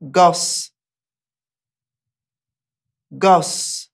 Gus. Gus.